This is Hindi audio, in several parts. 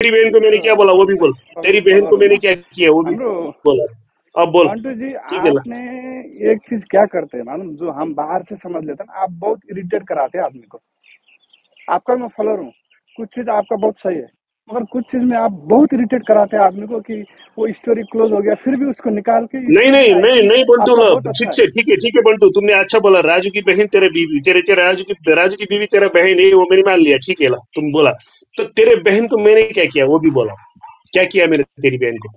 तेरी बहन को मैंने क्या बोला? वो भी बोल। तेरी बहन को मैंने क्या किया? वो भी बोला। अब बोल। जी है आपने एक चीज़ क्या करते हैं मालूम? जो हम बाहर से समझ लेते हैं आप बहुत इरिटेट कराते हैं आदमी को। आपका मैं फॉलोअर हूँ। कुछ चीज़ आपका बहुत सही है। मगर कुछ चीज़ में आप बहुत इरिटेट कराते हैं आदमी को कि वो स्टोरी क्लोज हो गया फिर भी उसको निकाल के नहीं नहीं नहीं नहीं बंटू अच्छा ठीक है से ठीक है ठीक है बंटू तुमने अच्छा बोला। राजू की बहन तेरे बीवी तेरे तेरे राजू की राजू की बीवी तेरा बहन है वो मैंने मान लिया ठीक है ला तुम बोला। तो तेरे बहन को मैंने क्या किया? वो भी बोला क्या किया मैंने तेरी बहन को?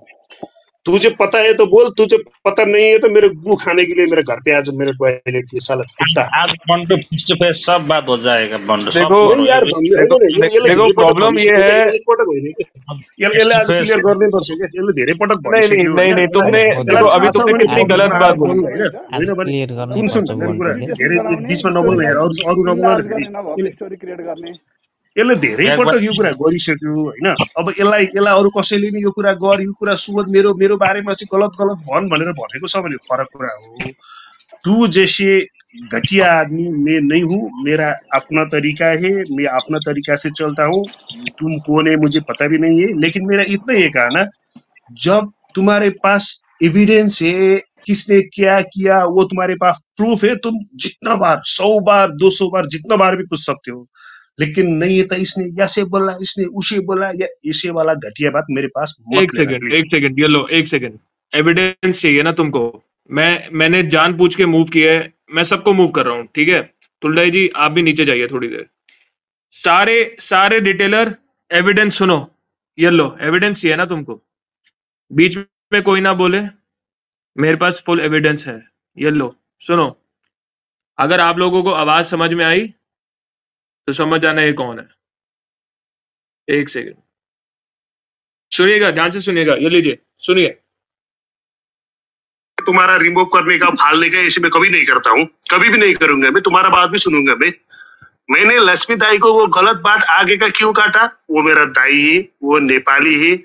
तुझे पता है तो बोल तुझे पता नहीं है तो मेरे गू खाने के लिए मेरे घर पे आज मेरे टॉयलेट साला कुत्ता. आज बंडू टू फेस सब बात हो जाएगा बंडू सब देखो यार देखो प्रॉब्लम ये है यसले आज क्लियर गर्नै पर्छ क्या यसले धेरै पटक नहीं नहीं नहीं नहीं तुमने देखो अभी तुमने कितनी गलत बात बोली। सुन सुन धेरै बिचमा नबोल्नु स्टोरी अरू अरू नबोल्न क्रिएट गर्ने यसले धेरै एक पटक बार यो कुरा गरिसक्यो होइन? अब यसलाई यसलाई अरू कसैले नि यो कुरा गर यो कुरा सोध मेरो मेरो बारेमा चाहिँ गलत गलत भन भनेर भनेको छ भने फरक कुरा हो। तू जैसे घटिया आदमी मैं नहीं हूँ मेरा अपना तरीका है मैं अपना तरीका से चलता हूँ तुम कौन है मुझे पता भी नहीं है लेकिन मेरा इतना ये कहना जब तुम्हारे पास एविडेंस है किसने क्या किया वो तुम्हारे पास प्रूफ है तुम जितना बार सौ बार दो सौ बार जितना बार भी पूछ सकते हो। लेकिन नहीं है तो इसने ऐसे बोला इसने उसे बोला या इसे वाला घटिया बात मेरे पास एक सेकंड एक सेकंड ये लो एक सेकंड एविडेंस चाहिए ना तुमको. मैं मैंने जान पूछ के मूव किया है मैं सबको मूव कर रहा हूँ ठीक है? तुलदाई जी आप भी नीचे जाइए थोड़ी देर. सारे सारे डिटेलर एविडेंस सुनो. ये लो एविडेंस चाहिए ना तुमको. बीच में कोई ना बोले मेरे पास फुल एविडेंस है. ये लो सुनो. अगर आप लोगों को आवाज़ समझ में आई तो समझ जाना ये कौन है? एक सेकंड सुनिएगा, ध्यान से सुनिएगा, ये लीजिए, सुनिए। तुम्हारा रिमूव करने का फालने का ऐसे मैं कभी नहीं करता हूँ, कभी भी नहीं करूँगा मैं, तुम्हारा बात भी सुनूँगा मैं। मैंने लक्ष्मी दाई को वो गलत बात आगे का क्यों काटा? वो मेरा दाई है, वो नेपाली है।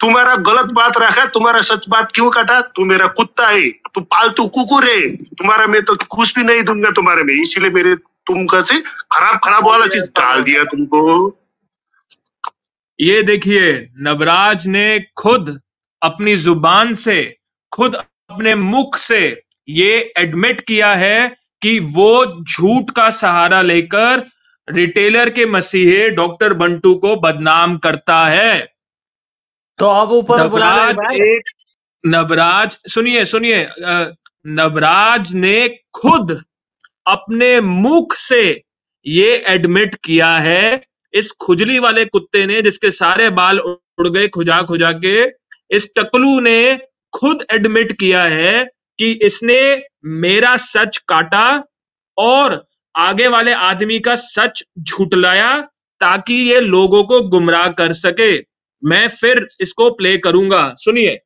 तुम्हारा गलत बात रखा, तुम्हारा सच बात क्यों काटा? तू मेरा कुत्ता है, तू पालतू कुकुर है। तुम्हारा मैं तो कुछ भी नहीं दूँगा तुम्हारे में, इसीलिए मेरे तुमका से खराब खराब वाला चीज़ डाल दिया तुमको। ये देखिए नवराज ने खुद अपनी ज़ुबान से खुद अपने मुख से ये एडमिट किया है कि वो झूठ का सहारा लेकर रिटेलर के मसीहे डॉक्टर बंटू को बदनाम करता है। तो अब ऊपर नवराज एक नवराज सुनिए सुनिए नवराज ने खुद अपने मुख से ये एडमिट किया है। इस खुजली वाले कुत्ते ने जिसके सारे बाल उड़ गए खुजा खुजा के, इस टकलू ने खुद एडमिट किया है कि इसने मेरा सच काटा और आगे वाले आदमी का सच झुटलाया ताकि ये लोगों को गुमराह कर सके। मैं फिर इसको प्ले करूँगा। सुनिए।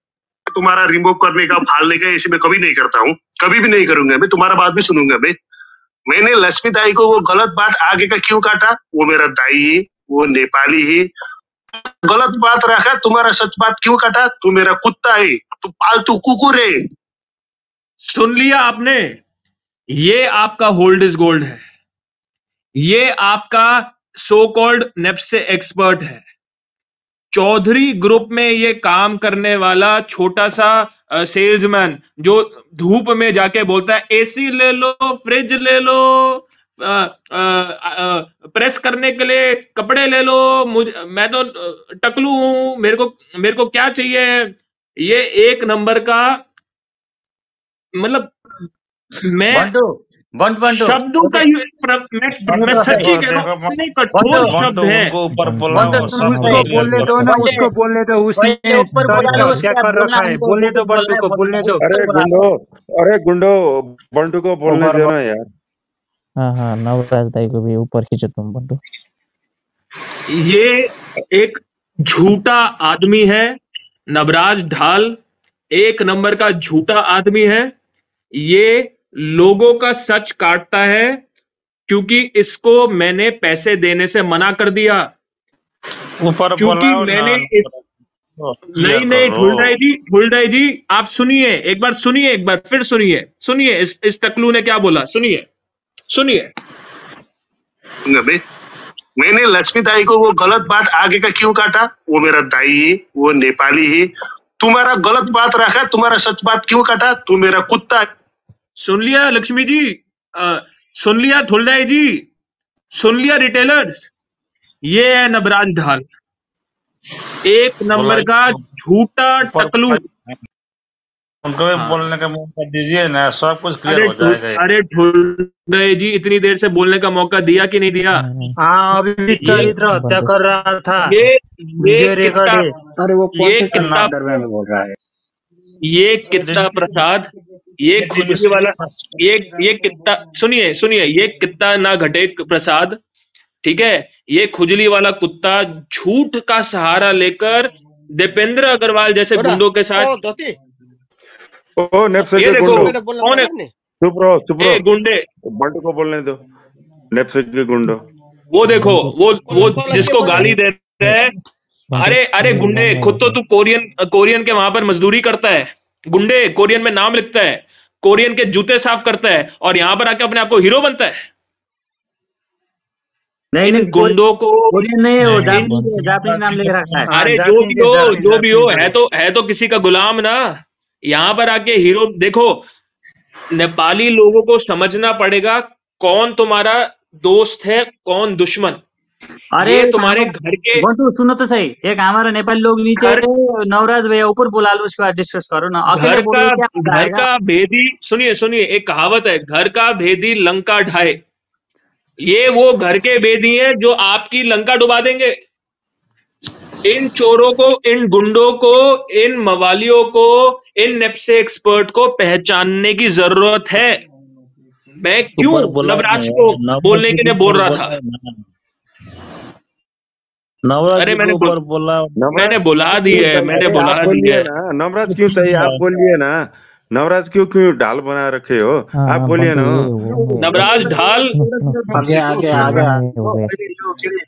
तुम्हारा रिमूव करने का फालने का ऐसे मैं कभी नहीं करता हूँ। कभी भी नहीं करूँगा मैं। तुम्हारा बात भी सुनूँगा मैं। मैंने लक्ष्मी दाई को वो गलत बात आगे का क्यों काटा? वो मेरा दाई है, वो नेपाली है। गलत बात रखा, तुम्हारा सच बात क्यों काटा? तू मेरा कुत्ता है, तू पालतू कुकुर है। सुन लिया आपने, ये आपका होल्ड इज़ गोल्ड है। ये आपका सो कॉल्ड नेप्से एक्सपर्ट है। चौधरी ग्रुप में ये काम करने वाला छोटा सा सेल्समैन जो धूप में जाके बोलता है एसी ले लो फ्रिज ले लो अ, अ, अ, प्रेस करने के लिए कपड़े ले लो मुझे मैं तो टकलू हूँ मेरे को मेरे को क्या चाहिए? ये एक नंबर का मतलब मैं शब्दों का मैं सच्ची हूँ उसको बोलने दो ना उसको बोलने दो उसने रखा है? बोलने दो बंटू को बोलने दो। अरे गुंडो अरे गुंडो बंटू को बोलने दो ना यार। हाँ हाँ नवराज दाई को भी ऊपर खींचो तुम बंटू। ये एक झूठा आदमी है नवराज ढाल एक नंबर का झूठा आदमी है। ये लोगों का सच काटता है क्योंकि इसको मैंने पैसे देने से मना कर दिया। ऊपर क्योंकि मैंने इस नहीं नहीं करो। ढुलडाई जी ढुलडाई जी आप सुनिए एक बार सुनिए एक बार फिर सुनिए सुनिए इस इस टकलू ने क्या बोला? सुनिए सुनिए। मैंने लक्ष्मी दाई को वो गलत बात आगे का क्यों काटा? वो मेरा दाई है वो नेपाली है। तुम्हारा गलत बात रखा तुम्हारा सच बात क्यों काटा? तू मेरा कुत्ता है। सुन लिया लक्ष्मी जी। अ, सुन लिया थुलदाई जी। सुन लिया रिटेलर्स। ये है नबराज ढाल। एक नंबर का झूठा टकलू। उनको भी हाँ। बोलने का मौका दीजिए ना सब कुछ क्लियर अरे हो ठुल- जाएगा अरे ठुलदाई जी इतनी देर से बोलने का मौका दिया कि नहीं दिया? हाँ अभी भी चरित्र हत्या कर रहा था। ये ये रिकॉर्ड अरे वो कौन ये से कितना बोल रहा है? ये कितना प्रसाद? ये खुजली वाला ये ये कितना सुनिए सुनिए ये कितना ना घटे प्रसाद ठीक है? ये खुजली वाला कुत्ता झूठ का सहारा लेकर दीपेंद्र अग्रवाल जैसे गुंडों के साथ ओ ये देखो, कौन है? चुप रहो चुप रहो। गुंडे। बंटू को बोलने दो के गुंडो। वो देखो वो वो जिसको गाली दे रहे हैं अरे अरे गुंडे खुद तो तू कोरियन कोरियन के वहाँ पर मजदूरी करता है। गुंडे कोरियन में नाम लिखता है। कोरियन के जूते साफ़ करता है और यहाँ पर आके अपने आप को हीरो बनता है। नहीं नहीं गुंडों को नहीं है जापानी नाम रखा है। हाँ, अरे जो भी हो जो भी हो है तो है तो किसी का गुलाम ना। यहाँ पर आके हीरो देखो नेपाली लोगों को समझना पड़ेगा कौन तुम्हारा दोस्त है कौन दुश्मन। अरे तुम्हारे घर के बंटू सुनो तो सही। एक हमारा नेपाली लोग नीचे नवराज भैया ऊपर बुला लो उसके बाद डिस्कस करो ना। घर का घर का भेदी सुनिए सुनिए एक कहावत है घर का भेदी लंका ढाए। ये वो घर के भेदी है जो आपकी लंका डुबा देंगे। इन चोरों को इन गुंडों को इन मवालियों को इन नेप्से एक्सपर्ट को पहचानने की ज़रूरत है। मैं क्यों नवराज को बोलने के लिए बोल रहा था? अरे मैंने बोल, बोला। मैंने बुला दी है मैंने बुला दी है। नवराज क्यों चाहिए आप बोलिए ना। नवराज क्यों क्यों ढाल बना रखे हो? आप बोलिए ना। नवराज ढाल। आगे आगे आगे।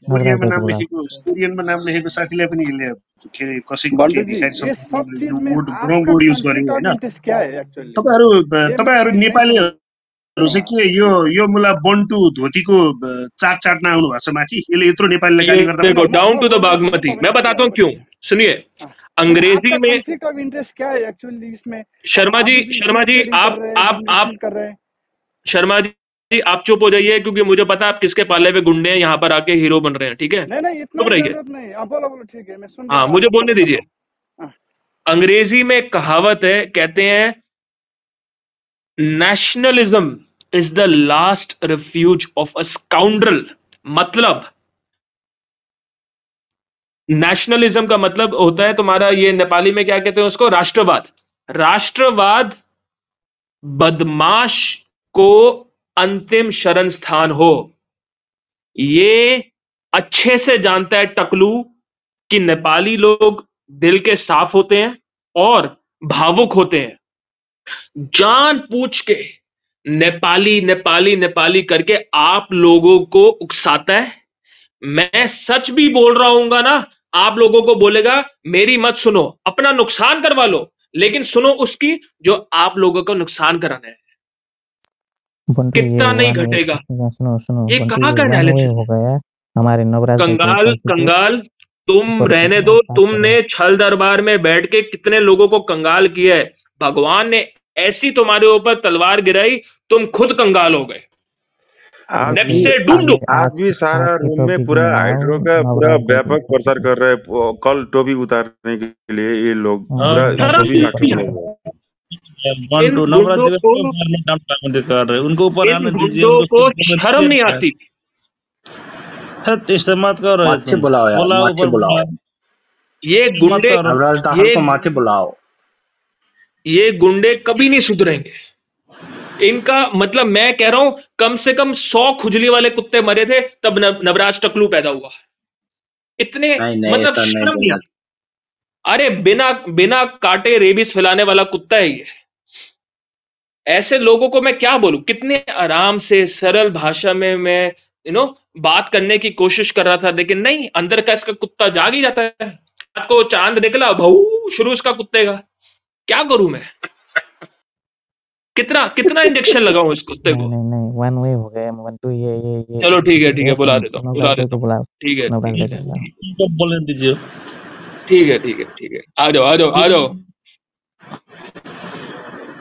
कोरियनमा नाम लेखेको कोरियनमा नाम लेखेको साथीले पनि यसले के अरे कसैको वर्ड रङ वर्ड युज गर्यो होइन तपाईँहरू तपाईँहरू नेपाली के यो यो मुला बन्टु धोतीको चाट चाट्न आउनु भएको छ माथि। यसले यत्रो नेपालीलाई गाली गर्दा देखो डाउन टू द बागमती मैं बताता हूँ क्यों। सुनिए अंग्रेज़ी में कॉन्फ्लिक्ट ऑफ़ इंटरेस्ट क्या है एक्चुअली इसमें शर्मा आप जी शर्मा जी आप हैं, आप आप कर रहे हैं। शर्मा जी आप चुप हो जाइए क्योंकि मुझे पता आप किसके पाले पे गुंडे हैं यहाँ पर आके हीरो बन रहे हैं ठीक है? नहीं नहीं इतना चुप रहिए। ज़रूरत नहीं अब बोलो बोलो ठीक है मैं सुन हाँ मुझे बोलने दीजिए। हाँ। अंग्रेज़ी में कहावत है कहते हैं nationalism is the last refuge of a scoundrel मतलब नेशनलिज्म का मतलब होता है तुम्हारा ये नेपाली में क्या कहते हैं उसको? राष्ट्रवाद। राष्ट्रवाद बदमाश को अंतिम शरण स्थान हो। ये अच्छे से जानता है टकलू कि नेपाली लोग दिल के साफ़ होते हैं और भावुक होते हैं। जान पूछ के नेपाली नेपाली नेपाली करके आप लोगों को उकसाता है। मैं सच भी बोल रहा हूँगा ना आप लोगों को बोलेगा मेरी मत सुनो अपना नुकसान करवा लो लेकिन सुनो उसकी जो आप लोगों को नुकसान कराना है। बंटू ये कितना नहीं घटेगा? सुनो सुनो ये बंटू कहाँ का analysis हो गया हमारे नवराज भाई को कंगाल ऊपर। कंगाल तुम ऊपर रहने दो तुमने छल दरबार में बैठ के कितने लोगों को कंगाल किया है। भगवान ने ऐसी तुम्हारे ऊपर तलवार गिराई तुम खुद कंगाल हो गए। आज भी से ढूंढ लो। आज भी सारा रूम में पूरा हाइड्रो का पूरा व्यापक को प्रचार कर रहे हैं कल टोपी उतारने के लिए ये लोग हाँ, है। रहे उनको ऊपर शर्म नहीं आती। इस्तेमाल करो बुलाओ बोला ऊपर बुलाओ। ये गुंडे ये माथे बुलाओ। ये गुंडे कभी नहीं सुधरेंगे। इनका मतलब मैं कह रहा हूँ कम से कम सौ खुजली वाले कुत्ते मरे थे तब नवराज टकलू पैदा हुआ। इतने नहीं नहीं मतलब शर्म नहीं अरे बिना बिना काटे रेबीज फैलाने वाला कुत्ता है ये। ऐसे लोगों को मैं क्या बोलूँ? कितने आराम से सरल भाषा में मैं यू नो बात करने की कोशिश कर रहा था लेकिन नहीं अंदर का इसका कुत्ता जाग ही जाता है। रात को चाँद निकला भाऊ शुरू उसका कुत्ते का। क्या करूँ मैं? कितना कितना इंजेक्शन लगाऊँ इस कुत्ते को नहीं नहीं वन वे हो गया वन टू ये ये ये। चलो ठीक है ठीक है बुला देता हूँ बुला देता हूँ। बुलाओ ठीक है है बोलने दीजिए ठीक है। ठीक है ठीक है आ जाओ आ जाओ आ जाओ।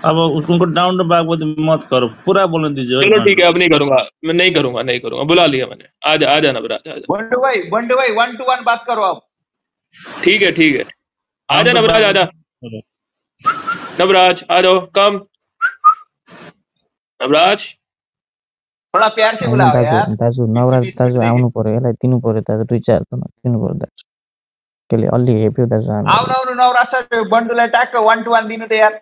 अब उनको डाउन द बैक मत करो पूरा बोलने दीजिए। चलो ठीक है अब नहीं करूँगा मैं नहीं करूँगा नहीं करूँगा बुला लिया मैंने। आ जा आ जा नवराज आ जा बंडू भाई बंडू भाई वन टू वन बात करो आप। ठीक है ठीक है। आ जा डाउन द नवराज आ जा। नवराज आ जाओ कम। नवराज? थोड़ा प्यार से होइन बुलाओ यार। दाजु नवराज दाजु आउनु पर्यो यसलाई दिनु पर्यो दाजु दुई चार त दिनु पर्यो दाजु। त्यसले अलि हेप्यो दाजु आउनु आउनु नवराज सर बन्डुलाई ट्याक्क वान टू वान दिनु त यार।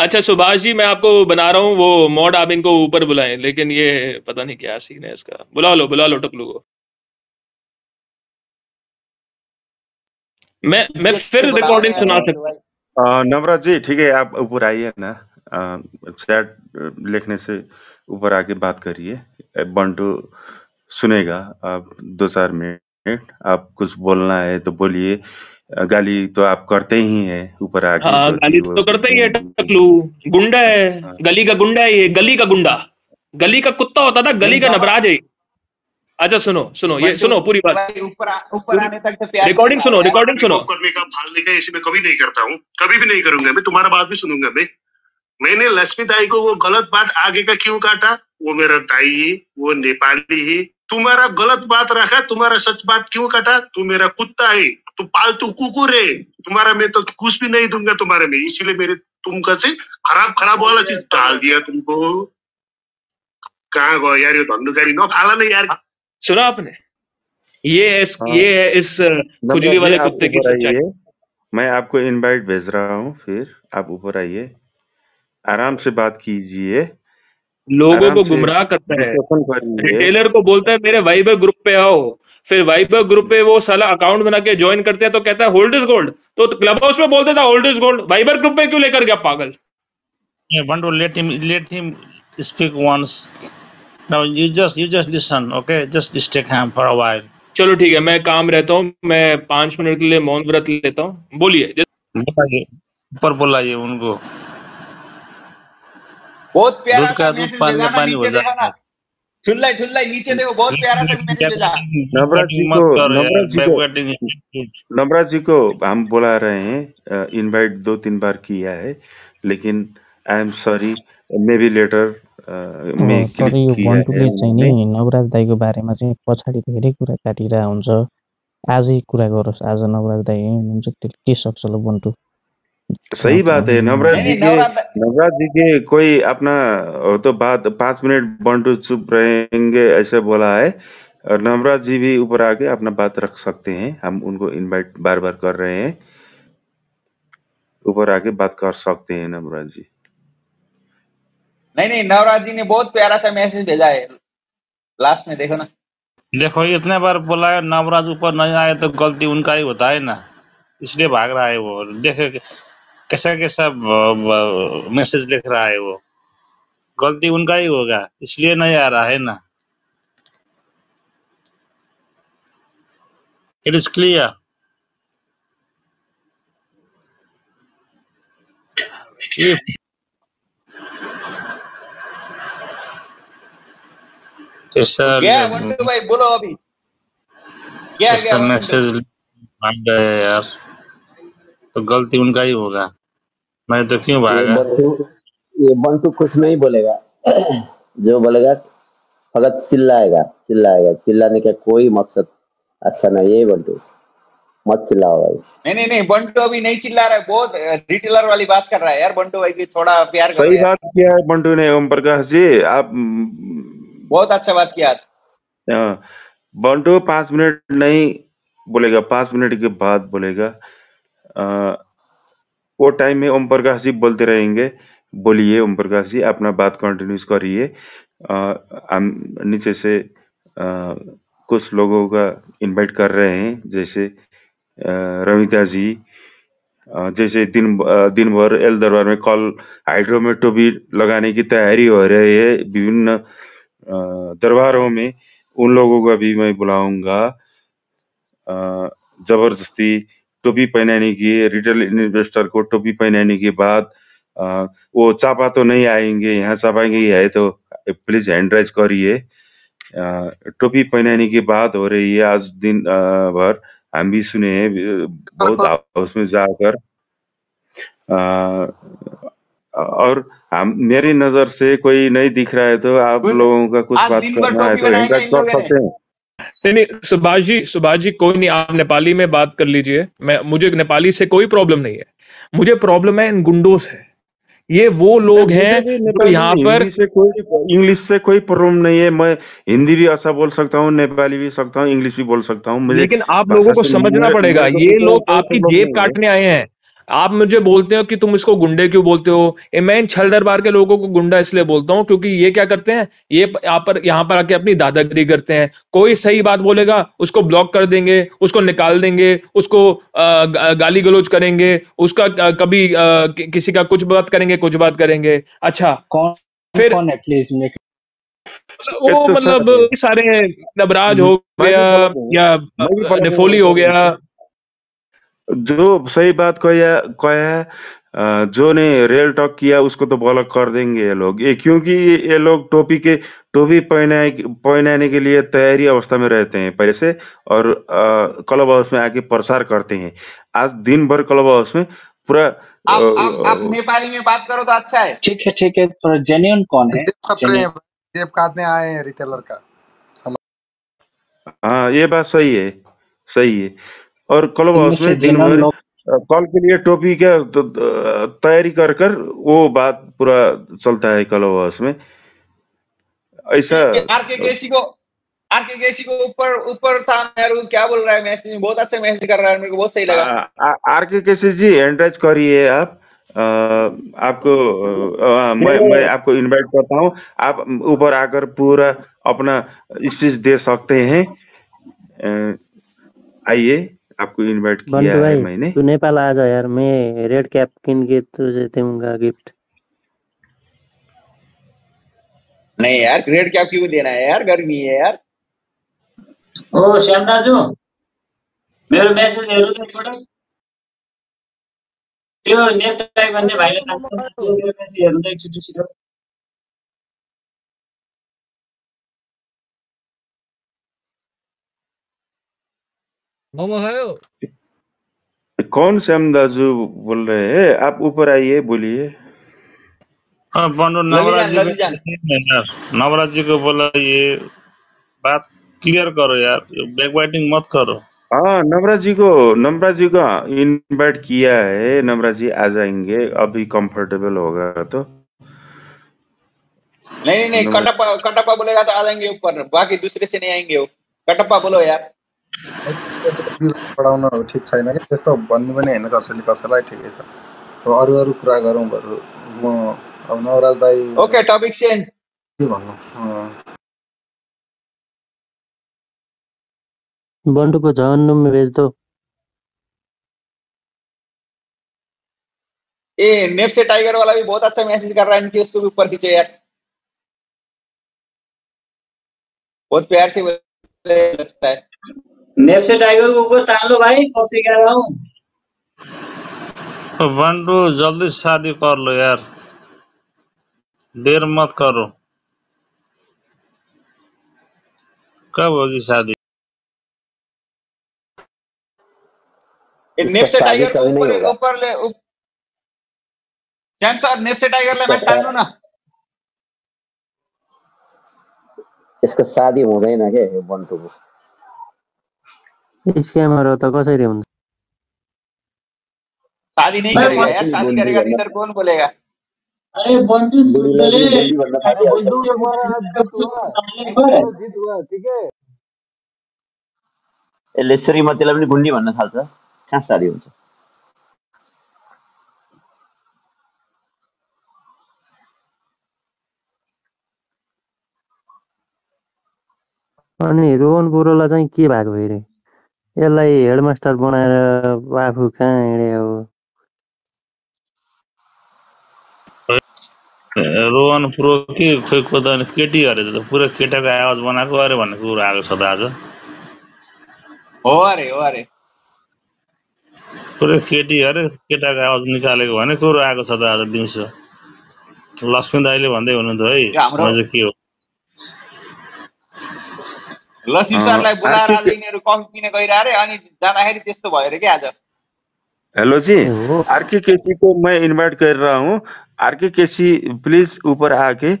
अच्छा सुभाष जी मैं आपको बना रहा हूँ वो मोड आप इनको ऊपर बुलाएँ लेकिन ये पता नहीं क्या सीन है इसका। बुला लो बुला लो टकलू को। मैं मैं फिर रिकॉर्डिंग सुना सकता अ, नवराज जी ठीक है आप ऊपर आइए ना। चैट लिखने से ऊपर आके बात करिए। बंटू सुनेगा आप दो चार मिनट आप कुछ बोलना है तो बोलिए। अ, गाली तो आप करते ही हैं ऊपर आके हाँ तो गाली वो तो करता ही है टकलू। गुंडा है हाँ, गली का गुंडा है ये गली का गुंडा। गली का कुत्ता होता था गली नहीं का बाबा नवराज है। अच्छा सुनो सुनो ये सुनो पूरी बात। ऊपर ऊपर आने तक तो प्यार रिकॉर्डिंग सुनो रिकॉर्डिंग सुनो। करने का फालने का ऐसे मैं कभी नहीं करता हूँ। कभी भी नहीं करूँगा मैं तुम्हारा बात भी सुनूँगा मैं। मैंने लक्ष्मी दाई को वो गलत बात आगे का क्यों काटा? वो मेरा दाई है वो नेपाली है। तुम्हारा गलत बात रखा तुम्हारा सच बात क्यों काटा? तू मेरा कुत्ता है तू पालतू कुकुर है। तुम्हारा मैं तो कुछ भी नहीं दूँगा तुम्हारे में इसीलिए मेरे तुम कैसे खराब खराब वाला चीज़ डाल दिया तुमको। कहाँ गयो यार ये धन्नुकारी नफाला नहीं यार। सुना आपने? ये है इस हाँ। ये है इस खुजली वाले कुत्ते की सच्चाई मैं आपको इनवाइट भेज रहा हूँ फिर आप ऊपर आइए। आराम से बात कीजिए। लोगों को गुमराह करता है। रिटेलर को बोलता है मेरे वाइबर ग्रुप पे आओ। फिर वाइबर ग्रुप पे वो साला अकाउंट बना के ज्वाइन करते हैं तो कहता है होल्ड इज़ गोल्ड तो क्लब हाउस में बोलते था hold is gold Viber group पे क्यों लेकर गया पागल? Yeah, want to let him let him speak once. Now you just you just listen, okay? Just stay calm for a while. चलो ठीक है मैं काम रहता हूँ मैं पाँच मिनट के लिए मौन व्रत लेता हूँ। बोलिए बुलाइए ऊपर बुलाइए उनको। बहुत प्यारा दूध का दूध पानी का पानी हो ना। ठुल्लाई ठुल्लाई नीचे देखो बहुत प्यारा सा मैसेज भेजा। नवराज जी को नवराज जी को नवराज जी को हम बुला रहे हैं इनवाइट दो तीन बार किया है लेकिन I am sorry maybe later तर यो बन्टुले चाहिँ नि नवराज दाईको बारेमा चाहिँ पछाडि धेरै कुरा काटिरहेको हुन्छ आजै कुरा गरोस् आज नवराज दाई यहीँ हुनुहुन्छ त्यसले के सक्छ ल बन्टु? सही बात है नवराज जी के नवराज जी के कोई अपना हो तो बात पांच मिनट बंटू चुप रहेंगे ऐसे बोला है। और नवराज जी भी ऊपर आके अपना बात रख सकते हैं हम उनको इनवाइट बार बार कर रहे हैं। ऊपर आके बात कर सकते हैं नवराज जी नहीं नहीं नवराज जी ने बहुत प्यारा सा मैसेज भेजा है। लास्ट में देखो ना। देखो इतने बार बोला है नवराज ऊपर नहीं आए तो गलती उनका ही होता है ना। इसलिए भाग रहा है वो। देखे कैसा कैसा मैसेज लिख रहा है वो। गलती उनका ही होगा इसलिए नहीं आ रहा है ना। इट इज़ क्लियर if ऐसा गया बंटू भाई बोलो अभी। गया गया मैसेज भाग गया यार। तो गलती उनका ही होगा। मैं तो क्यों ये भागा? बंटू ये बंटू कुछ नहीं बोलेगा। जो बोलेगा फकत चिल्लाएगा चिल्लाएगा। चिल्लाने का कोई मकसद अच्छा नहीं है बंटू। मत चिल्लाओ भाई। नहीं नहीं नहीं बंटू अभी नहीं चिल्ला रहा है। बहुत रिटेलर वाली बात कर रहा है यार बंटू भाई की थोड़ा प्यार सही बात किया है बंटू ने ओम प्रकाश जी। आप बहुत अच्छा बात किया आज। बंटू पाँच मिनट नहीं बोलेगा पाँच मिनट के बाद बोलेगा। वो टाइम में ओम प्रकाश जी बोलते रहेंगे बोलिए ओम प्रकाश जी अपना बात कंटिन्यूस करिए। हम नीचे से अ, कुछ लोगों का इनवाइट कर रहे हैं जैसे रविता जी जैसे दिन दिन भर एल दरबार में कल हाइड्रो में टोपी लगाने की तैयारी हो रही है विभिन्न दरबारों में उन लोगों का भी मैं बुलाऊँगा। अ, ज़बरदस्ती टोपी पहनाने की रिटेल इन्वेस्टर को टोपी पहनाने के बाद अ, वो चापा तो नहीं आएँगे यहाँ चापाएँगे है तो प्लीज़ हैंड करिए। अ, टोपी पहनाने की बात हो रही है आज दिन अ, भर हम भी सुने हैं अ, बहुत हाउस में जाकर अ, और हम मेरी नज़र से कोई नहीं दिख रहा है तो आप लोगों का कुछ बात करना है तो कर सकते हैं। नहीं नहीं सुभाष जी सुभाष जी कोई नहीं आप नेपाली में बात कर लीजिए। मैं मुझे नेपाली से कोई प्रॉब्लम नहीं है। मुझे प्रॉब्लम है इन गुंडों से। ये वो लोग हैं जो यहाँ पर से कोई इंग्लिश से कोई प्रॉब्लम नहीं है। मैं हिंदी भी अच्छा बोल सकता हूँ नेपाली भी सकता हूँ इंग्लिश भी बोल सकता हूँ। लेकिन आप लोगों को समझना पड़ेगा। ये लोग आपकी जेब काटने आए हैं। आप मुझे बोलते हो कि तुम इसको गुंडे क्यों बोलते हो? ए, मैं इन छल दरबार के लोगों को गुंडा इसलिए बोलता हूँ क्योंकि ये क्या करते हैं? ये यहाँ पर यहाँ पर आके अपनी दादागिरी करते हैं। कोई सही बात बोलेगा उसको ब्लॉक कर देंगे उसको निकाल देंगे उसको गाली गलौज करेंगे उसका कभी किसी का कुछ बात करेंगे कुछ बात करेंगे। अच्छा कौन फिर कौन है प्लीज़ वो तो मतलब सारे नबराज हो गया या डिफोली हो। गया। जो सही बात कहा कहा है अ, जो ने रेल टॉक किया उसको तो ब्लॉक कर देंगे ये लोग। ये क्योंकि ये लोग टोपी के टोपी पहनाए पहनाने के लिए तैयारी अवस्था में रहते हैं पहले से और अ, क्लब हाउस में आके प्रसार करते हैं। आज दिन भर क्लब हाउस में पूरा अ, आप आप आप अ, नेपाली में बात करो तो अच्छा है। ठीक है ठीक है जेन्यून कौन है? जेब का जेन्यून प्रेम जेब काटने आए हैं रिटेलर का। समझ हाँ ये बात सही है सही है। और क्लब हाउस में दिन भर कल के लिए टोपी क्या तो, तैयारी कर कर वो बात पूरा चलता है क्लब हाउस में। ऐसा आर के केसी को के केसी को ऊपर ऊपर था यार वो क्या बोल रहा है मैसेज? में बहुत अच्छा मैसेज कर रहा है मेरे को बहुत सही लगा। आर के केसी जी एंड्राइज करिए आप। अ, आपको अ, मैं मैं आपको इनवाइट करता हूँ। आप ऊपर आकर पूरा अपना स्पीच दे सकते हैं। आइए। आपको इनवाइट किया बंटू है भाई मैंने। तू नेपाल आ जा यार मैं रेड कैप किन के तुझे दूँगा गिफ्ट नहीं यार ग्रेड क्या क्यों देना है यार? गर्मी है यार। ओ श्याम दाजु मेरो मेसेज हेर्नु त एकपटक त्यो नेप टाइप भन्ने भाइले मेरो मेसेज हेर्नु त एकचोटि छिटो मोमो कौन श्याम दाजू बोल रहे हैं? आप ऊपर आइए बोलिए। हाँ बंडो नवराज जी को यार। नवराज जी को बोला ये बात क्लियर करो यार। बैक बाइटिंग मत करो। हाँ नवराज जी को नवराज जी को इनवाइट किया है। नवराज जी आ जाएँगे। अभी कंफर्टेबल होगा तो। नहीं नहीं कटप्पा कटप्पा बोलेगा तो आ जाएँगे ऊपर। बाकी दूसरे से नहीं आएँगे वो। कटप्पा बोलो यार। पढाउन ठिक छैन कि? त्यस्तो भन्नु पनि होइन कसैले कसैलाई ठिकै छ। अब अरू अरू कुरा गरौँ बरु। म अब नवराज दाई ओके टपिक चेंज के भन्नु? बंटू को जहन्नुम में भेज दो। ए नेप से टाइगर वाला भी बहुत अच्छा मैसेज कर रहा है नीचे उसको भी ऊपर खींचो यार। बहुत प्यार से बोले लगता है। नेप से टाइगर को ऊपर तान लो भाई कब से कह रहा हूँ? तो बंडू जल्दी शादी कर लो यार। देर मत करो। कब होगी शादी? ए, नेप से टाइगर को ऊपर ऊपर ले. सैम सर नेप से टाइगर ले मैं टान लूँ ना। यसको शादी हुँदैन के यो बन्टुको स्क्यामर त कसरी हुन्छ? यसले श्रीमतीलाई पनि गुन्डी भन्न थाल्छ। कहाँ शादी हुन्छ? अनि रोहन बोरोलाई चाहिँ के भएको अरे यसलाई हेडमास्टर बनाएर आफू कहाँ हिँड्यो अब रोहन प्रो के खोइ खोज्दा केटी अरे त पुरा केटाको आवाज बनाएको अरे भन्ने कुरो आएको छ त आज हो अरे हो अरे पुरै केटी अरे केटाको आवाज निकालेको भने कुरो आएको छ त आज दिउँसो लक्ष्मी दाईले भन्दै हुनुहुन्थ्यो है के हो लक्ष्मी सरलाई बोलाएर यिनीहरू कफी पिन गइरह अरे अनि जाँदाखेरि त्यस्तो भयो अरे कि आज। हेलो जी आरके केसी को इन्भाइट गरेर हुँ रहा आरके केसी प्लीज उपर आके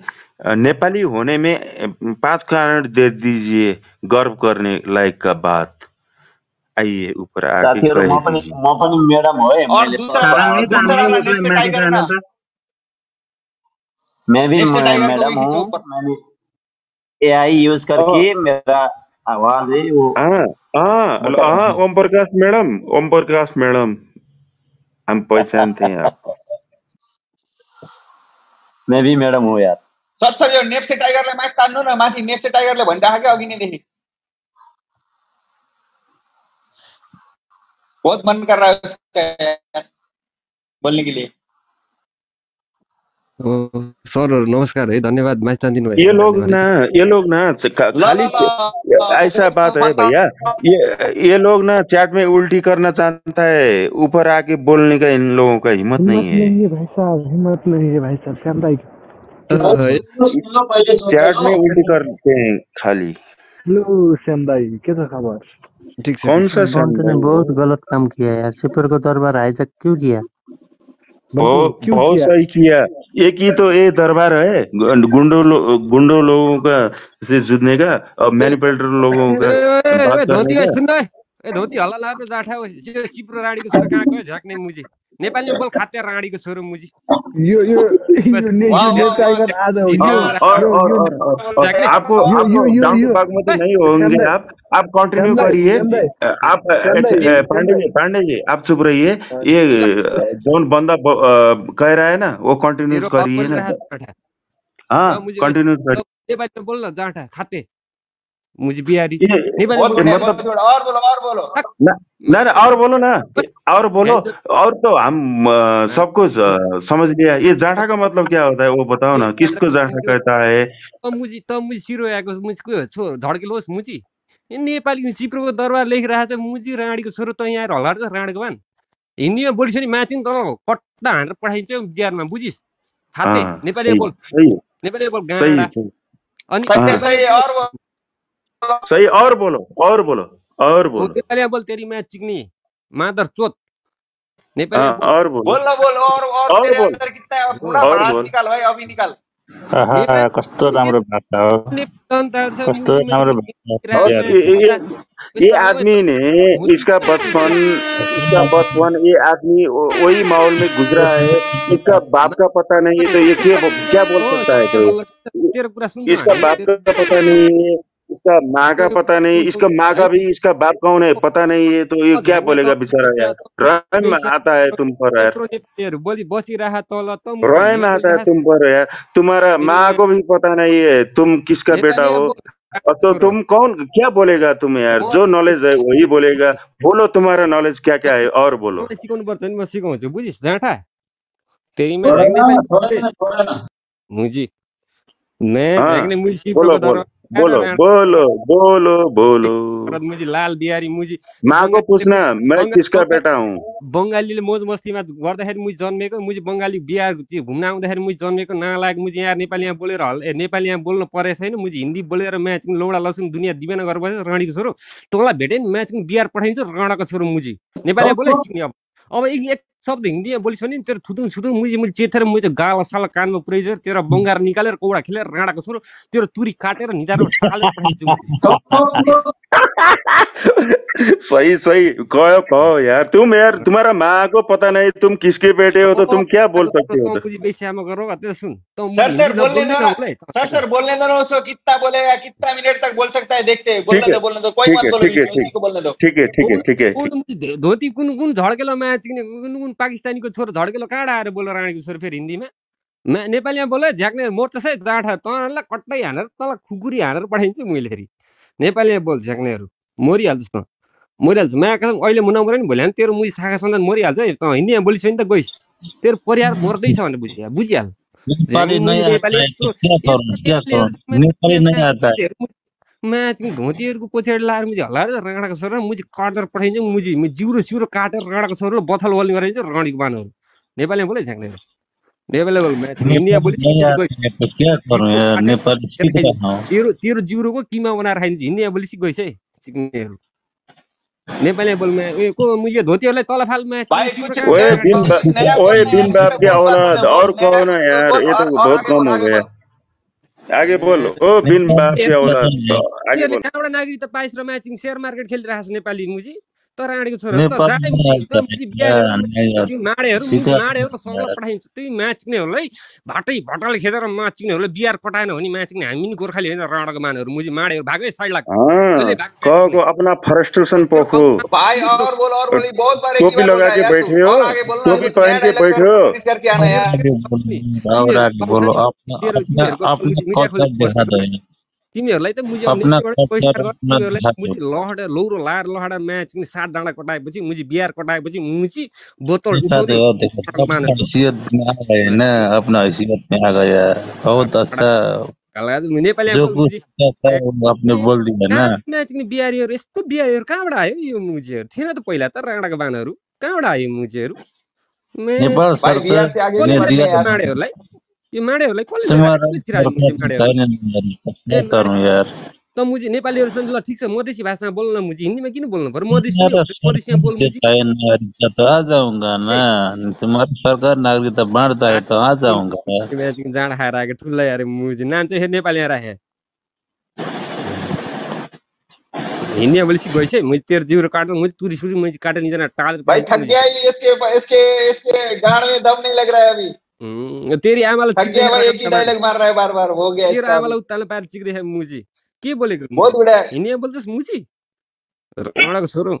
नेपाली हुने मे पाँच कारण दे दिजिए गर्व गर्ने लायकका बात। आइए उपर आके मैडम हो मैं भी मैडम हो। एआई यूज़ करके मेरा आवाज़ है वो हाँ हाँ हाँ। Om Prakash madam Om Prakash madam. हम पहचानते हैं आप। मैं भी मैडम हूँ यार। सर सर यो नेप से टाइगरलाई माथि तान्नु न माथि नेप से टाइगरले भनिरहेको क्या अघि नैदेखि बहुत मन कर रहा है उसका बोलने के लिए। ओ, सरहरू नमस्कार है धन्यवाद तानिदिनु ये लोग ना ये लोग ना खाली ऐसा बात है भैया। ये ये लोग ना चैट में उल्टी करना चाहता है ऊपर आके बोलने का इन लोगों का हिम्मत नहीं है। भाई साहब हिम्मत नहीं है भाई साहब श्याम भाई सुन्नुहोस् न पहिले चैट में उल्टी करते हैं खाली। हेलो श्याम भाई के खबर? ठिक कौन सा बहुत गलत काम किया यार सिपर को दरबार हाईजैक क्यों किया? बहुत बहुत सही किया। एक ही तो ये दरबार है गुंडो लो, गुंडो लोगों का से जुड़ने का और मैनिपुलेटर लोगों का धोती सुन धोती हल्ला लापे जाठा हो ये शिवपुर रानी को सरकार को झाकने मुझे। नेपालीमा बोल खात्या राणीको छोरो मुजी यो यो यो हो यो हाँ आपको यो यो यो नहीं होंगे आप आप कंटिन्यू करिए। आप पांडे जी पांडे जी आप चुप रहिए। ये अ, जौन बंदा कह रहा है ना वो कंटिन्यू करिए ना। हाँ कंटिन्यू करिए। नेपालीमा बोल न जाठा खाते। मुजी बिहारी न बहुत मतलब और बोलो और बोलो ना ना ना और बोलो ना और बोलो और तो हम अ, सब कुछ अ, समझ लिया ये जाठा का मतलब क्या होता है वो बताओ ना किसको जाठा कहता है मुजी त मुजी सिरो आएको मुजी को छो धड्केलोस् मुजी ए नेपाली सिप्रोको दरबार लेखिरहेको छ मुजी राँडीको छोरो त यहाँ आएर हल्लाएर छ राँडको वान हिन्दीमा बोलिस भने माथि नि तल कट्टा हानेर पठाइन्छ बिहारमा बुझिस् नेपालीमा सही बोल सही नेपालीमा बोल गाँडा अनि सही और बोलो और बोलो और बोलो। और बोल तेरी म्याच चिक्ने। मादर चोत। नेपालीमा हाँ और बोलो। बोल ना बोल और और और तेरे बोल। अंदर कितना है? पूरा और बोल। निकाल भाई अभी निकाल। कस्तो राम्रो भाषा हो नेपाली कस्तो राम्रो ये आदमी ने इसका बचपन इसका बचपन ये आदमी वही माहौल में गुजरा है। इसका बाप का पता नहीं है तो ये क्या क्या बोल सकता है इसका बाप का पता नहीं है इसका माँ का पता नहीं इसका माँ का भी इसका बाप कौन है पता नहीं है तो ये क्या बोलेगा बेचारा यार? रहम आता है तुम पर यार। बसिरह तल आता है तुम पर यार। तुम्हारा माँ को भी पता नहीं है तुम किसका बेटा हो? तो तुम कौन क्या बोलेगा तुम यार? जो नॉलेज है वही बोलेगा। बोलो तुम्हारा नॉलेज क्या क्या है और बोलो। सिकाउनु पर्छ नि म सिकाउँछु बुझिस् तेरीमा मुजी मैं हाँ, बोलो बोलो। बोलो बोलो बोलो बोलो. लाल बिहारी मुजी माँ को पूछना मैं किसका बेटा हूँ? बङ्गालीले मोज मस्तीमा गर्दाखेरि मुजी जन्मेको मुजी बङ्गाली बिहार घुम्न आउँदाखेरि मुजी जन्मेको नालायक मुजी यहाँ नेपालीमा बोलेर हल ए नेपालीमा बोल्न परेको छैन मुजी हिन्दी बोलेर म्याचिङ लौडा लसुन दुनियाँ दिवाना गरेर बसेर राणीको छोरो। तँलाई भेटेँ नि म्याचिङ बिहार पठाइन्छ राणाको छोरो मुजी नेपालीमा बोले अब। एक शब्द हिन्दीमा बोलिस् भने नि तेरो थुतुङ छुतुङ मुजी मुजी चेतेर मुजी गाला साला कानमा पुऱ्याइदिएर तेरो बङ्गार निकालेर कौडा खेलेर राणाको छोरो तेरो तुरी काटेर निधारमा टालेर सही सही। कहो कहो यार। तुम यार तुम्हारा माँ को पता नहीं तुम किसके बेटे हो तो तुम क्या बोल सकते हो तँ? तँ सर सर बोलने दो। सर सर बोलने दो उसको कितना बोलेगा कितना मिनट तक बोल सकता है देखते हैं। बोलने दो बोलने दो। कोई मत बोलो ठीक है उसी ठीक। को बोलने दो। ठीक है ठीक है ठीक है। धे- धोती कुन कुन झड्केलो म्याच किने कुन कुन पाकिस्तानीको छोरो झड्केलो कहाँबाट आएर बोल राणीको छोरो फेरि हिन्दीमा? नेपालीमा बोल झ्याक्ने मोर्चा जाँठा तँलाई कट्टै हानेर तँलाई खुकुरी हानेर पठाइदिन्छु मैले फेरि। नेपालीमा बोल झ्याक्नेहरू मरिहाल्छस् त मरिहाल्छ। म्या कसम अहिले म नमरे नि भोलि हान। तेरो मुजी शाखा सन्तान मरिहाल्छ है तँ हिन्दीमा बोलिस् भने त गइस्। तेरो परिवार मर्दैछ भनेर बुझिहाल। बुझिहाल माथि घोतीहरूको पछाडि लाएर हल्लाएर राँडाको पठाइन्छ म जिउरो सिउरो काटेर राँडाको बथल गराइन्छ बानहरू। नेपालीमा बोले झ्याङ्ने तेरो जिउरोको किमा बनाएर है नेपाली बोलमा ए को धोतीहरूलाई तल ओए बाप के होला और कोना यार आगे बोल ओ बिन बाफ आगे बोलो नागरिक त पाइस र म्याचिङ शेयर मार्केट खेलिरहेको नेपाली मुजी तर राणीको छोरा भाटै भटाल खेदेर माचिक्नेहरूलाई बिहार पठाएन भने हामी पनि गोर्खाली होइन राणाको मानहरू मुजी माडेहरू भागै साइड लाग्छ पोखो बोलो अपना अपना देखा दो तिमीहरूलाई त मुझे मुझी लहडा लौरो लाएर लहडा म्याच सात डाँडा कटाएपछि मुझी बिहार कटाएपछि मुझी बोतल बिहारीहरू यस्तो बिहारीहरू कहाँबाट आयो यो मुजीहरू? थिएन त पहिला त राँडाको बाणहरू। कहाँबाट आयो मुजीहरू? नेपाल से यार यो माडेहरूलाई कसले यार। त मुजी नेपालीहरूसँग ल ठिक छ मधेसी भाषामा बोल्न मुजी हिन्दीमा किन बोल्नु? पर्यो मधेसी नै तुम्हारा भने मधेसीमा बोल तो आ जाऊँगा ना। तुम्हारा सरकार नागरिकता बांटता है तो आ जाऊँगा म्याच जाँड खाएर आएको ठुलै अरे मुजी नाम चाहिँ फेरि नेपालीमा राखे हिन्दीमा बोलेपछि गइस है मैले तेरो जिउरो काट्नु मैले तुरी सुरी मैले काटेर निजना टालेर भाई थक गया इसके इसके इसके गाड़ में दम नहीं लग रहा है अभी। तेरी आमालाई बार बार हो गया तेरो आमालाई उत्तालो पारेर चिक्दैछ मुजी के बोलेको? हिँडिया बोल्छस् मुजी रडाको छोरो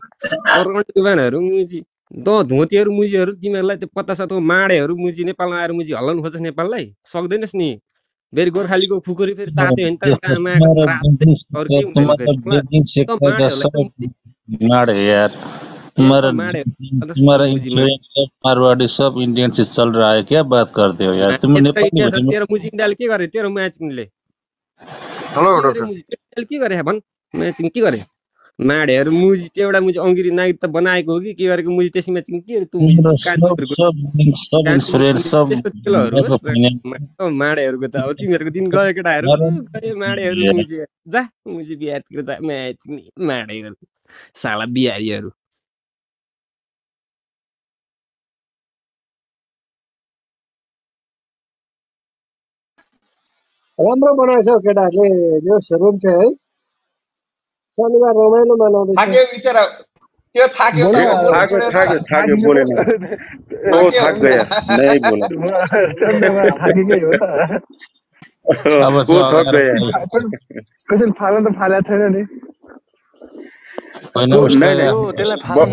रुवानहरू मुजी द धोतीहरू मुजीहरू तिमीहरूलाई त्यो पत्ता सत्ता माडेहरू मुजी नेपालमा आएर मुजी हल्लाउनु खोज्छ नेपाललाई? सक्दैनस् नि। फेरि गोर्खालीको खुकुरी फेरि तात्यो भने त तुम्हारा तुम्हारा मारवाड़ी सब इन्डियन से चल रहा है क्या? बात करते हो यार तिमी नेपाली हो तेरो म्युजिक डाल के गरे तेरो म्याचिङले हेलो डॉक्टर डाल के गरे भन म्याचिङ के गरे माडेहरू मुजी एउटा मुजी अङ्गिरी नागित त बनाएको हो कि के गरेको मुजी त्यसै म्याचिङ के माडेहरूको त हो तिमीहरूको दिन गयो केटाहरू माडेहरू मुजी जा मुजी बिहारतिर त म्याचिङ माडेहरू साला बिहारीहरू राम्रो बनाएछ हौ केटाहरूले यो रुम चाहिँ है। शनिबार रमाइलो मनाउँदैछ। थाक्यो बिचरा। त्यो थाक्यो। बोला त बोल्नु थाक्यो छोड्यो थाक्यो त थाक्यो। बोलेन। वो थाक्यो। थक गया नहीं बोला चन्द्रमा थाकेकै हो त। अब वो चाहिँ थक अगाडि गया कसैले फाल्न त फालेको छैन नि। को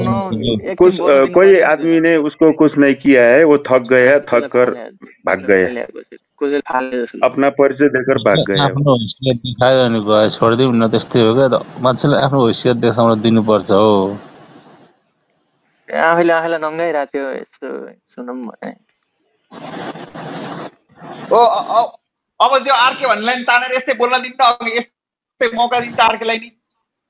कुछ दिनु कोई आदमी ने उसको कुछ नहीं किया है वो थक गया थक कर भाग फाल्ने जस्तो अपना परिचय देकर भाग हैसियत देखायो भने गयो छोडिदिउँ न त्यस्तै हो क्या त मान्छेले आफ्नो हैसियत देखाउन दिनुपर्छ हो। आफैले आफैलाई नङ्गाइरहेको थियो यस्तो सुनौँ भने ओ अब त्यो अर्के भन्नेलाई नि तानेर यस्तै बोल्न दिन्न अघि यस्तै मौका दिन्छ अर्केलाई नि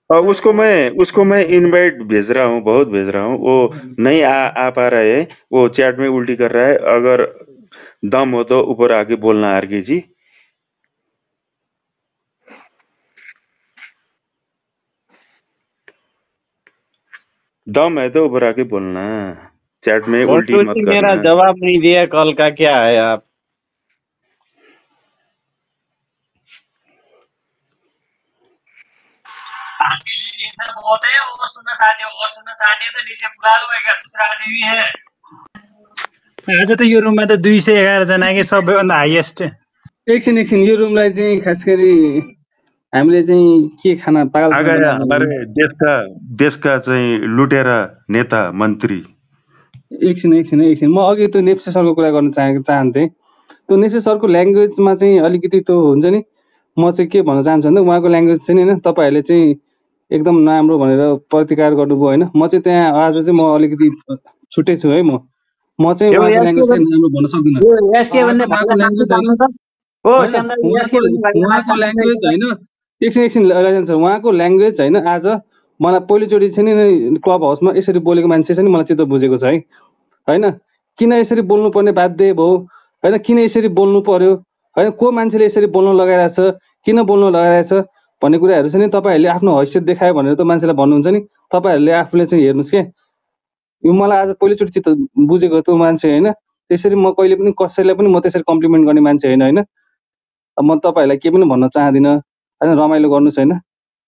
और उसको मैं उसको मैं इनवाइट भेज रहा हूँ बहुत भेज रहा हूँ। वो नहीं आ आ पा रहा है। वो चैट में उल्टी कर रहा है। अगर दम हो तो ऊपर आके बोलना आर के जी। दम है तो ऊपर आके बोलना। चैट में उल्टी बंटू मत जी मेरा करना जवाब नहीं दिया कॉल का क्या है आप? आज के लिए इतना बहुत है और सुनना चाहते हो और सुनना चाहते हो तो नीचे बुला लो एक दूसरा आदमी है आज त यो रुममा त दुई सय एघारजना कि सबैभन्दा हाइएस्ट एकछिन एकछिन यो रुमलाई चाहिँ खास गरी हामीले चाहिँ के खाना आ पागल गया हमारे देश का देश का चाहिँ लुटेरा नेता मन्त्री। एकछिन एकछिन एकछिन। म अघि त्यो नेप्से सरको कुरा गर्न चाहे चाहन्थेँ। त्यो नेप्से सरको ल्याङ्ग्वेजमा चाहिँ अलिकति त्यो हुन्छ नि म चाहिँ के भन्न चाहन्छु भन्दा उहाँको ल्याङ्ग्वेज चाहिँ नि होइन तपाईँहरूले चाहिँ एकदम नराम्रो भनेर प्रतिकार गर्नुभयो होइन? म चाहिँ त्यहाँ आज चाहिँ म अलिकति छुट्टै छु है म। म चाहिँ भन्न सक्दिनँ। उहाँको ल्याङ्ग्वेज होइन एकछिन एकछिन लैजान्छ उहाँको ल्याङ्ग्वेज होइन आज मलाई पहिलोचोटि चाहिँ नि क्लब हाउसमा यसरी बोलेको मान्छे चाहिँ नि मलाई चित्त बुझेको छ है। होइन? किन यसरी बोल्नुपर्ने बाध्य भयो? होइन? किन यसरी बोल्नु पर्यो? होइन? को मान्छेले यसरी बोल्नु लगाइरहेछ? किन बोल्नु लगाइरहेछ? भन्ने कुराहरू चाहिँ नि तपाईँहरूले आफ्नो हैसियत देखायो भनेर त मान्छेलाई भन्नुहुन्छ नि। तपाईँहरूले आफूले चाहिँ हेर्नुहोस् के यो मलाई आज पहिलोचोटि चित्त बुझेको त्यो मान्छे होइन त्यसरी म कहिले पनि कसैलाई पनि म त्यसरी कम्प्लिमेन्ट गर्ने मान्छे होइन होइन। म तपाईँहरूलाई केही पनि भन्न चाहदिनँ होइन रमाइलो गर्नुहोस् होइन।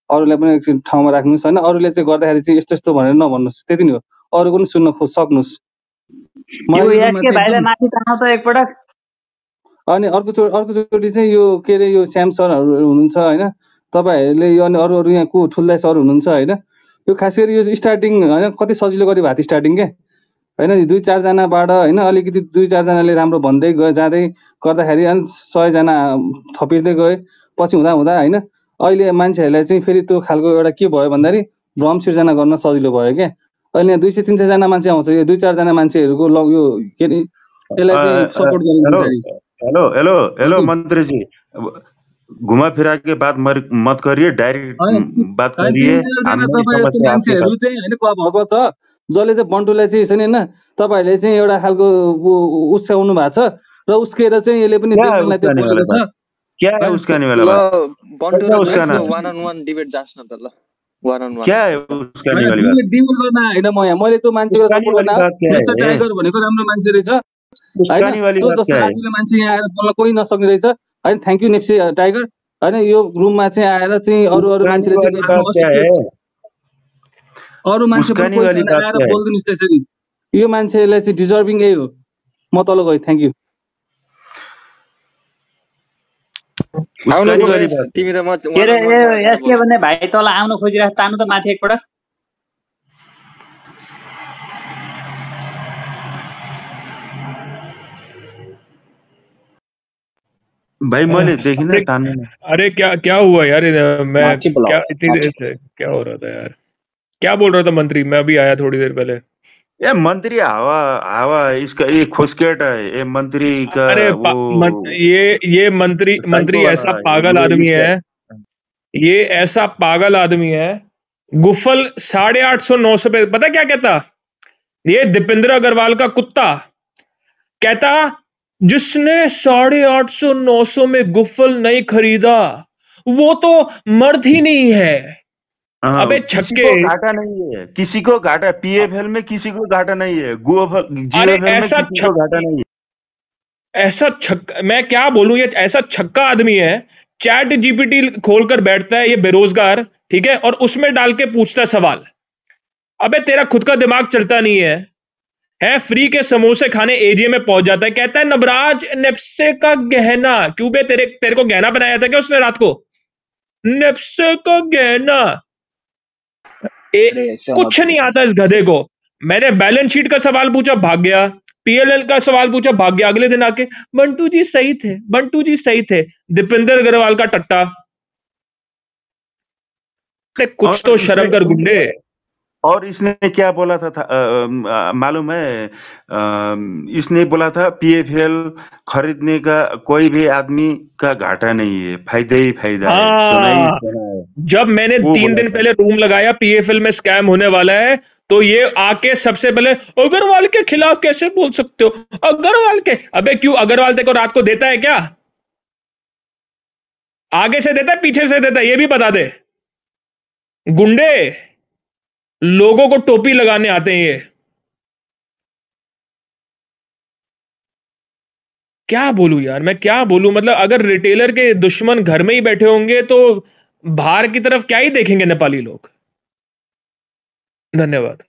अरूलाई पनि एकछिन ठाउँमा राख्नुहोस् होइन। अरूले चाहिँ गर्दाखेरि चाहिँ यस्तो यस्तो भनेर नभन्नुहोस् त्यति नै हो। अरू पनि सुन्न खोज सक्नुहोस्। अनि अर्को चो अर्कोचोटि चाहिँ यो के अरे यो श्याम सरहरू हुनुहुन्छ होइन। तपाईँहरूले यो अनि अरू अरू यहाँ को ठुल्दाइ सर हुनुहुन्छ होइन? यो खास गरी यो स्टार्टिङ होइन कति सजिलो गरी भएको थियो स्टार्टिङ के? होइन दुई चारजनाबाट होइन अलिकति दुई चारजनाले राम्रो भन्दै गयो जाँदै गर्दाखेरि अनि सयजना थपिँदै गयो पछि हुँदा हुँदा होइन अहिले मान्छेहरूलाई चाहिँ फेरि त्यो खालको एउटा के भयो भन्दाखेरि भ्रम सिर्जना गर्न सजिलो भयो क्या अहिले यहाँ दुई सय तिन सयजना मान्छे आउँछ यो दुई चारजना मान्छेहरूको ल यो के अरे यसलाई support hello hello hello hello घुमा फिरा के बात मत करिए डाइरेक्ट बात करिए मान्छेहरू चाहिँ होइन क्लब हाउसमा छ जसले चाहिँ बन्टुलाई चाहिँ यसरी होइन तपाईँहरूले चाहिँ एउटा खालको उस्याउनु भएको छ र उस्केर चाहिँ यसले पनि मैले त्यो मान्छेको टाइगर भनेको राम्रो मान्छे रहेछ। मान्छे यहाँ कोही नसक्ने रहेछ। होइन थ्याङ्क यू नेप्सी टाइगर होइन यो रुममा चाहिँ आएर चाहिँ अरू अरू मान्छेले चाहिँ अरू मान्छे बोलिदिनुहोस् त्यसरी। यो मान्छेलाई चाहिँ डिजर्भिङ यही हो। म तल गएँ। थ्याङ्क यू तिमी त म भन्ने भाइ तल आउन खोजिरहेको तानु त माथि एकपटक। भाइ मैले देखिनँ अरे तान्नु। अरे क्या क्या हुआ यार मैं क्या इतनी देर से क्या हो रहा था यार? क्या बोल रहा था मंत्री? मैं अभी आया थोड़ी देर पहले। ए मंत्री हवा हवा इसका ये खुशकेट है ये मंत्री का अरे वो ये ये मंत्री मंत्री ऐसा पागल आदमी है। ये ऐसा पागल आदमी है गुफल साढ़े आठ सौ नौ सौ पे पता क्या कहता? ये दीपेंद्र अग्रवाल का कुत्ता। कहता जिसने साढ़े आठ सौ नौ सौ में गुफल नहीं खरीदा वो तो मर्द ही नहीं है। हाँ, अबे किसी छक्के। को घाटा नहीं है। किसी को घाटा पीएफएल में किसी को घाटा नहीं है। अरे जीएफएल में किसी को घाटा नहीं है। ऐसा छक्का मैं क्या बोलूँ ये ऐसा छक्का आदमी है चैट जीपीटी खोलकर बैठता है ये बेरोजगार ठीक है और उसमें डाल के पूछता है सवाल। अबे तेरा खुद का दिमाग चलता नहीं है। है फ्री के समोसे खाने एरिया में पहुँच जाता है। कहता है नबराज नेप्से का गहना। क्यों बे तेरे तेरे को गहना बनाया था क्या उसने रात को? नेप्से का गहना। ए, कुछ नहीं आता इस गधे को। मैंने बैलेंस शीट का सवाल पूछा भाग गया। पीएलएल का सवाल पूछा भाग गया। अगले दिन आके बंटू जी सही थे बंटू जी सही थे। दीपेंद्र अग्रवाल का टट्टा। कुछ तो शर्म कर गुंडे। और इसने क्या बोला था, था मालूम है? अ, इसने बोला था पीएफएल खरीदने का कोई भी आदमी का घाटा नहीं है फ़ायदा ही फ़ायदा है। है। जब मैंने तीन दिन पहले रूम लगाया पीएफएल में स्कैम होने वाला है तो ये आके सबसे पहले अग्रवाल के खिलाफ कैसे बोल सकते हो? अग्रवाल के अबे क्यों अग्रवाल देखो रात को देता है क्या? आगे से देता है पीछे से देता है ये भी बता दे। गुंडे! लोगों को टोपी लगाने आते हैं ये। क्या बोलू यार, मैं क्या बोलू? मतलब अगर रिटेलर के दुश्मन घर में ही बैठे होंगे तो बाहर की तरफ़ क्या ही देखेंगे नेपाली लोग? धन्यवाद।